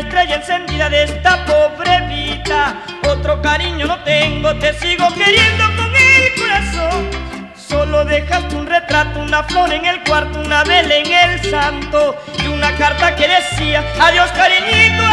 estrella encendida de esta pobre vida. Otro cariño no tengo, te sigo queriendo con el corazón. Solo dejaste un retrato, una flor en el cuarto, una vela en el santo y una carta que decía adiós cariñito,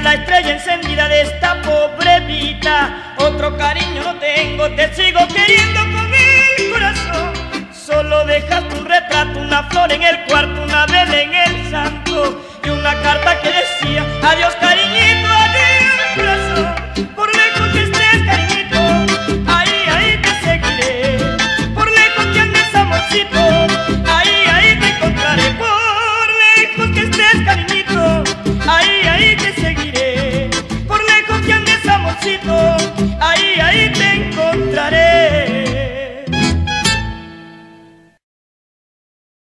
la estrella encendida de esta pobre vida. Otro cariño no tengo, te sigo queriendo con el corazón. Solo dejas tu retrato, una flor en el cuarto, una vela en el santo y una carta que decía adiós.